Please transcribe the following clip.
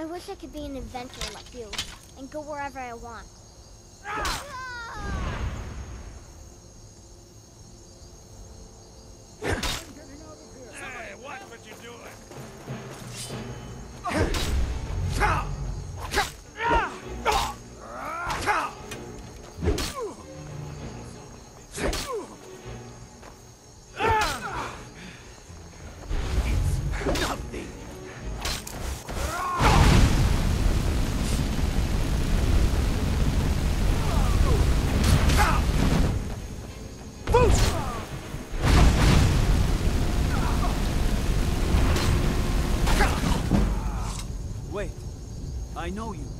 I wish I could be an adventurer like you, and go wherever I want. Ah! I know you.